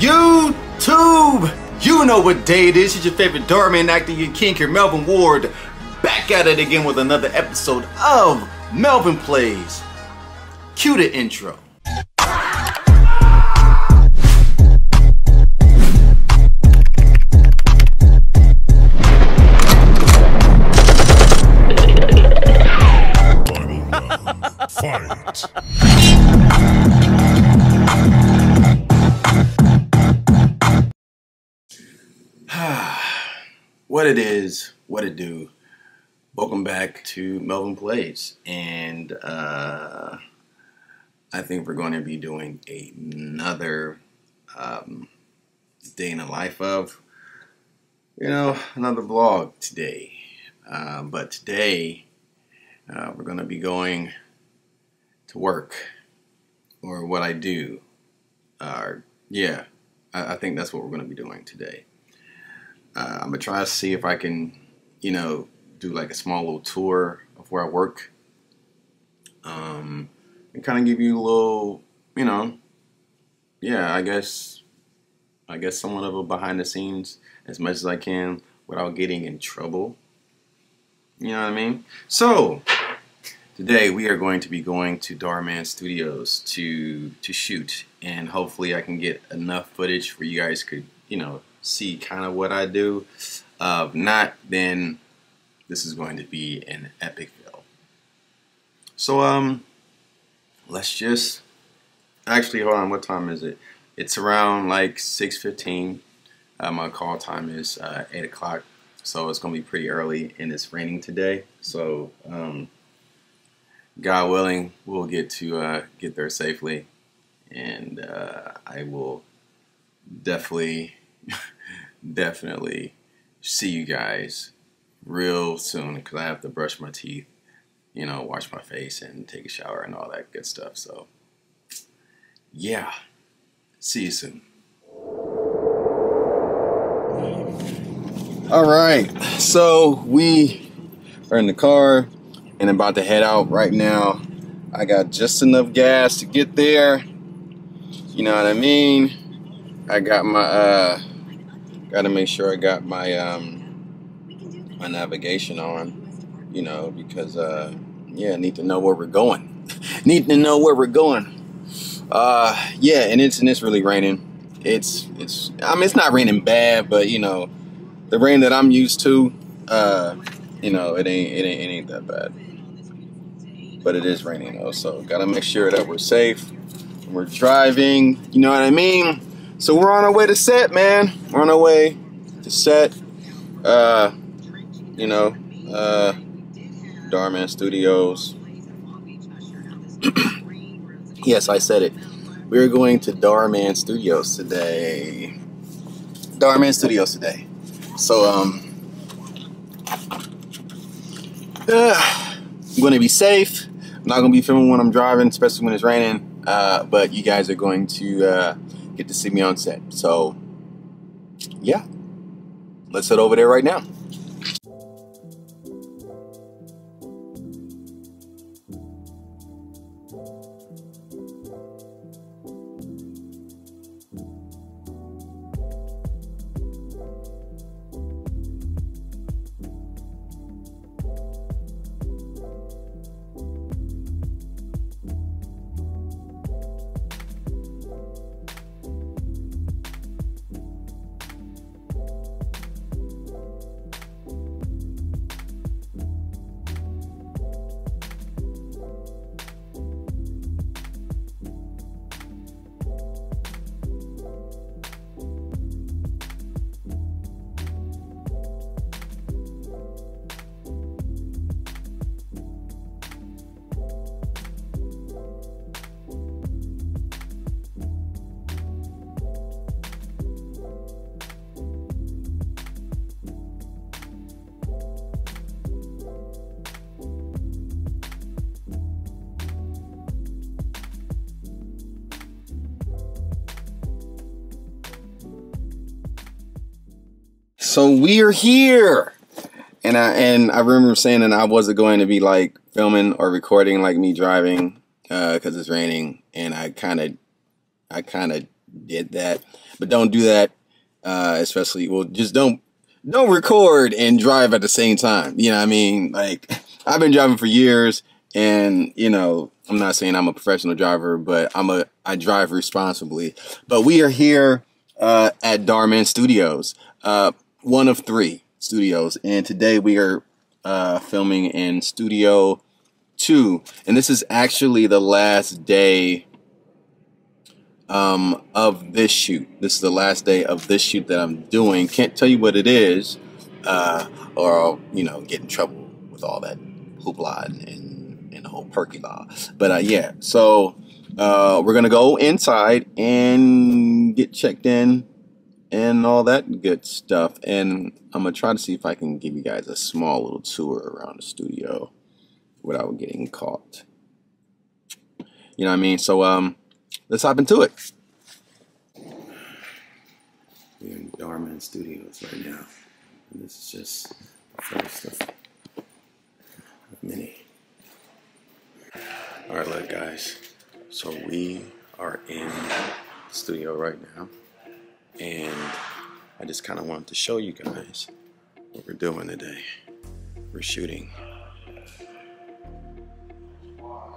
YouTube! You know what day it is. It's your favorite Dhar Mann actor, your king here, Melvin Ward. Back at it again with another episode of Melvin Plays. Cue the intro. What it is, what it do. Welcome back to Melvin Plays. And uh, I think we're going to be doing another um, day in the life of, you know, another vlog today. Uh, but today, uh, we're going to be going to work or what I do. Uh, yeah, I, I think that's what we're going to be doing today. Uh, I'm gonna try to see if I can, you know, do like a small little tour of where I work, um, and kind of give you a little, you know, yeah, I guess, I guess somewhat of a behind the scenes as much as I can without getting in trouble. You know what I mean? So today we are going to be going to Dhar Mann Studios to to shoot, and hopefully I can get enough footage where you guys could, you know, see kind of what I do. Uh, not, then this is going to be an epic fail. So um, let's just actually hold on. What time is it? It's around like 6:15. Uh, my call time is uh, eight o'clock, so it's gonna be pretty early, and it's raining today. So um, God willing, we'll get to uh, get there safely, and uh, I will definitely, definitely see you guys real soon because I have to brush my teeth, you know, wash my face, and take a shower and all that good stuff. So, yeah, see you soon. All right, so we are in the car and about to head out right now. I got just enough gas to get there. You know what I mean? I got my uh got to make sure I got my um my navigation on, you know, because uh yeah, need to know where we're going. need to know where we're going. Uh yeah, and it's and it's really raining. It's it's I mean it's not raining bad, but you know, the rain that I'm used to, uh, you know, it ain't it ain't it ain't that bad. But it is raining though, so gotta make sure that we're safe. We're driving, you know what I mean? So we're on our way to set, man. We're on our way to set. Uh, you know, uh, Dhar Mann Studios. yes, I said it. We're going to Dhar Mann Studios today. Dhar Mann Studios today. So, um, uh, I'm going to be safe. I'm not going to be filming when I'm driving, especially when it's raining. Uh, but you guys are going to uh, get to see me on set. So, yeah, let's head over there right now. So we are here. And I and I remember saying that I wasn't going to be like filming or recording like me driving because it's raining, and I kind of, I kind of did that, but don't do that. Uh, especially, well, just don't don't record and drive at the same time. You know what I mean? Like I've been driving for years and you know, I'm not saying I'm a professional driver, but I'm a I drive responsibly. But we are here uh, at Dhar Mann Studios, uh, one of three studios, and today we are uh, filming in Studio Two, and this is actually the last day um, of this shoot. This is the last day of this shoot that I'm doing. Can't tell you what it is, uh, or I'll, you know get in trouble with all that hoopla and, and, the whole perky law. But uh, yeah, so uh, we're gonna go inside and get checked in and all that good stuff. And I'm gonna try to see if I can give you guys a small little tour around the studio without getting caught. You know what I mean? So um let's hop into it. We're in Dhar Mann Studios right now. And this is just the first of, many. Alright look guys. So we are in the studio right now. And I just kinda wanted to show you guys what we're doing today. We're shooting.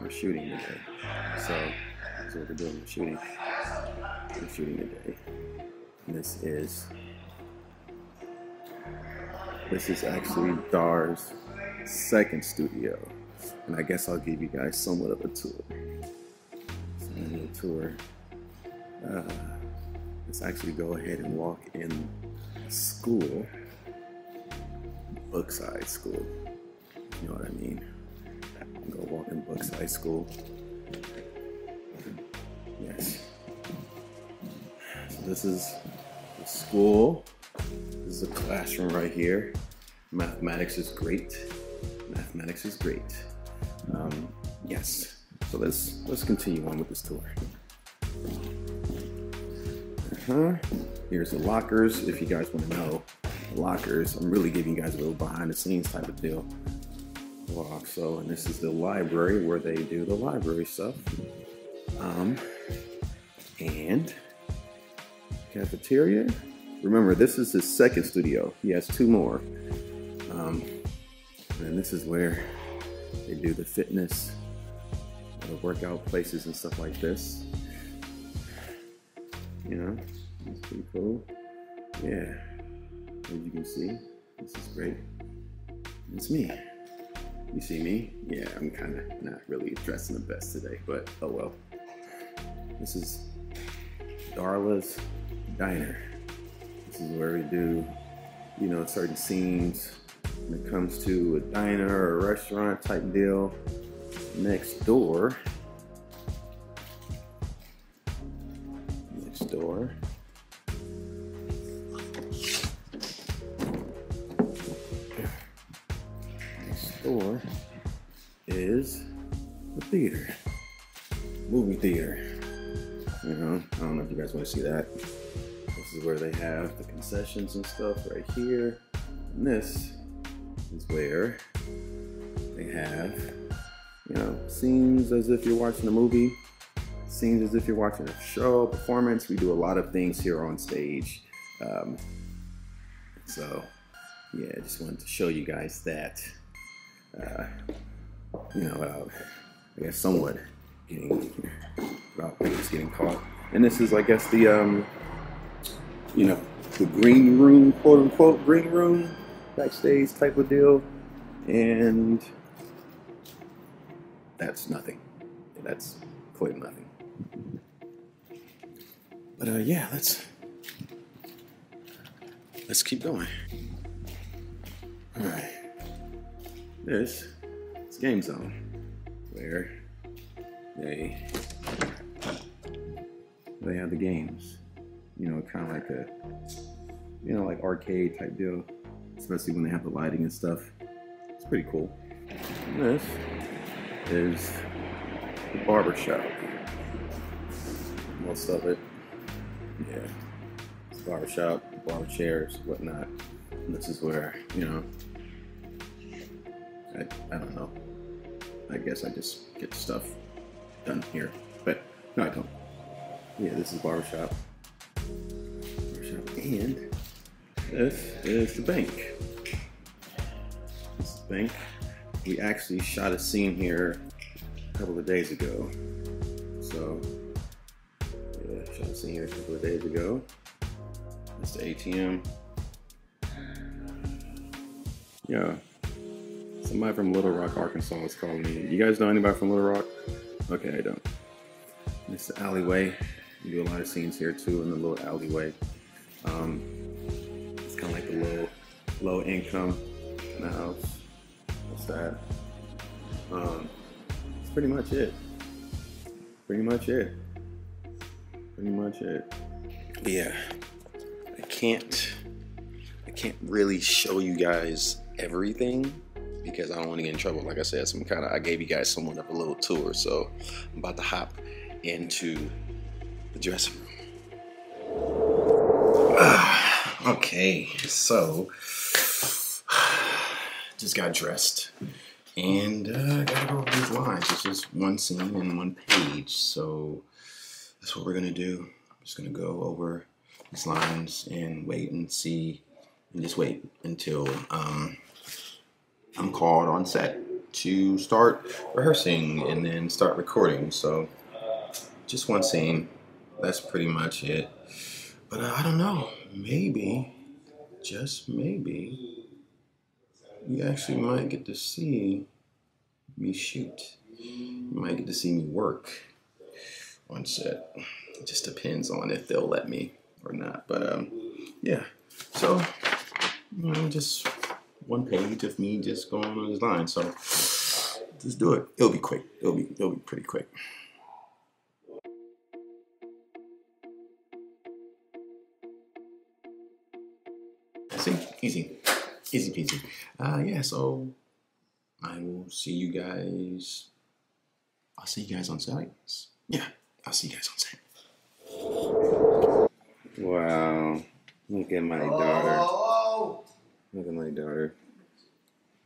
We're shooting today. So that's what we're doing. We're shooting. We're shooting today. And this is this is actually Dhar's second studio. And I guess I'll give you guys somewhat of a tour. Somewhat a tour. Uh, let's actually go ahead and walk in school. Bookside school. You know what I mean? Go walk in Bookside school. Yes. So this is the school. This is a classroom right here. Mathematics is great. Mathematics is great. Um, yes. So let's let's continue on with this tour. Uh-huh. Here's the lockers. If you guys want to know, lockers. I'm really giving you guys a little behind the scenes type of deal. So, and this is the library where they do the library stuff. Um, and cafeteria. Remember, this is his second studio. He has two more. Um, and this is where they do the fitness, the workout places and stuff like this. You know, it's pretty cool. Yeah, as you can see, this is great. It's me. You see me? Yeah, I'm kind of not really dressing the best today, but oh well. This is Darla's Diner. This is where we do, you know, certain scenes when it comes to a diner or a restaurant type deal. Next door, Next is the theater, movie theater. You know, I don't know if you guys want to see that. This is where they have the concessions and stuff right here. And this is where they have, you know, scenes as if you're watching a movie, scenes as if you're watching a show, performance. We do a lot of things here on stage. Um, so, yeah, I just wanted to show you guys that. Uh, you know, I guess somewhat getting without things getting caught. And this is, I guess, the um, you know, the green room, quote unquote, green room, backstage type of deal. And that's nothing. That's quite nothing. But uh, yeah, let's let's keep going. All right, this is Game Zone, where they they have the games. You know, kind of like a you know like arcade type deal, especially when they have the lighting and stuff. It's pretty cool. And this is the barber shop. Most of it, yeah, barber shop, barber chairs, whatnot. And this is where you know, I I don't know. I guess I just get stuff done here, but no, I don't. Yeah, this is barbershop. Barbershop, and this is the bank. This is the bank. We actually shot a scene here a couple of days ago. So, yeah, shot a scene here a couple of days ago. That's the ATM. Yeah. Somebody from Little Rock, Arkansas is calling me. You guys know anybody from Little Rock? Okay, I don't. The alleyway. We do a lot of scenes here too in the little alleyway. Um, it's kind of like the low, low income kind of house. What's that? Um, that's pretty much it. Pretty much it. Pretty much it. Yeah, I can't. I can't really show you guys everything because I don't want to get in trouble. Like I said, some kind of I gave you guys somewhat of a little tour, so I'm about to hop into the dressing room. okay, so just got dressed and uh, gotta go over these lines. It's just one scene and one page, so that's what we're gonna do. I'm just gonna go over these lines and wait and see, and just wait until um, I'm called on set to start rehearsing and then start recording. So just one scene. That's pretty much it. But uh, I don't know. Maybe, just maybe, you actually might get to see me shoot. You might get to see me work on set. It just depends on if they'll let me or not. But um, yeah. So, you know, just one page of me just going on his line. So just do it. It'll be quick. It'll be it'll be pretty quick. See, easy, easy peasy. Uh, yeah. So I will see you guys. I'll see you guys on set. Yeah, I'll see you guys on set. Wow. Look at my daughter. Look at my daughter.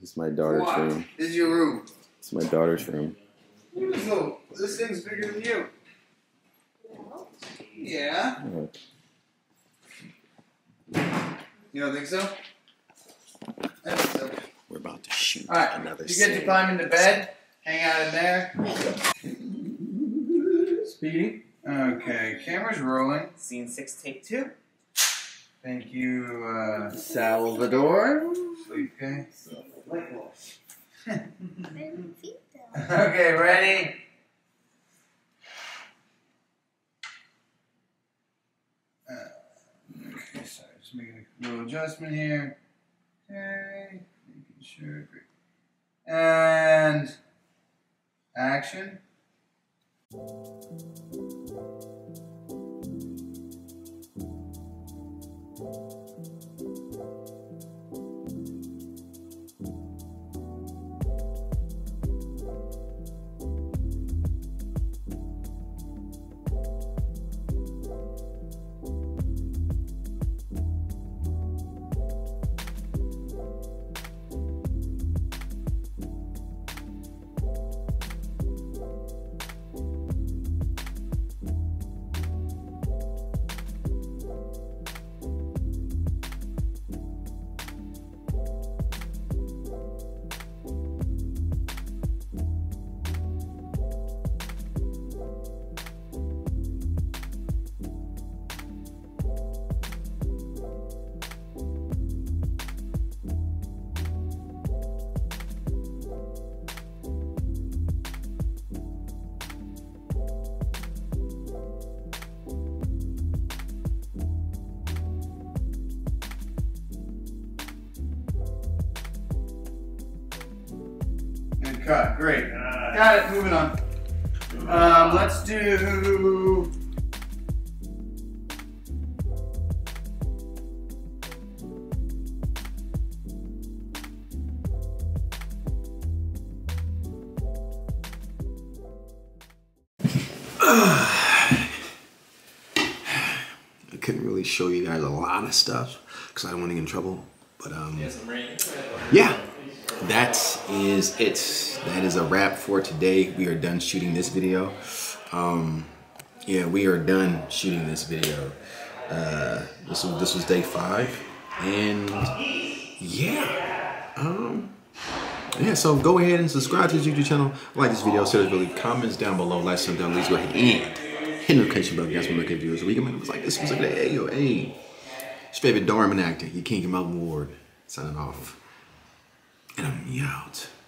This is my daughter's What? room. This is your room. It's my daughter's room. So, this thing's bigger than you. Yeah. You don't think so? I think so. We're about to shoot Alright, another you get to climb into bed, hang out in there. Speedy. Okay, camera's rolling. Scene six, take two. Thank you, uh, Salvador. okay. Okay, ready? Uh, okay, sorry, just making a little adjustment here. Okay, making sure. And action. Cut. Great. Got it. Moving on. Um, let's do. I couldn't really show you guys a lot of stuff because I don't want to get in trouble. But um, yeah, that is it. That is a wrap for today. We are done shooting this video. Um, yeah, we are done shooting this video. Uh, this was this was day five, and yeah, um, yeah. So go ahead and subscribe to the YouTube channel. Like this video, share this video, comments down below, like something down, please go ahead and hit the notification bell. Guys, when looking at videos, we can make it like this was like hey yo hey. It's favorite Dhar Mann actor, your King Melvin Ward, signing off, and I'm out.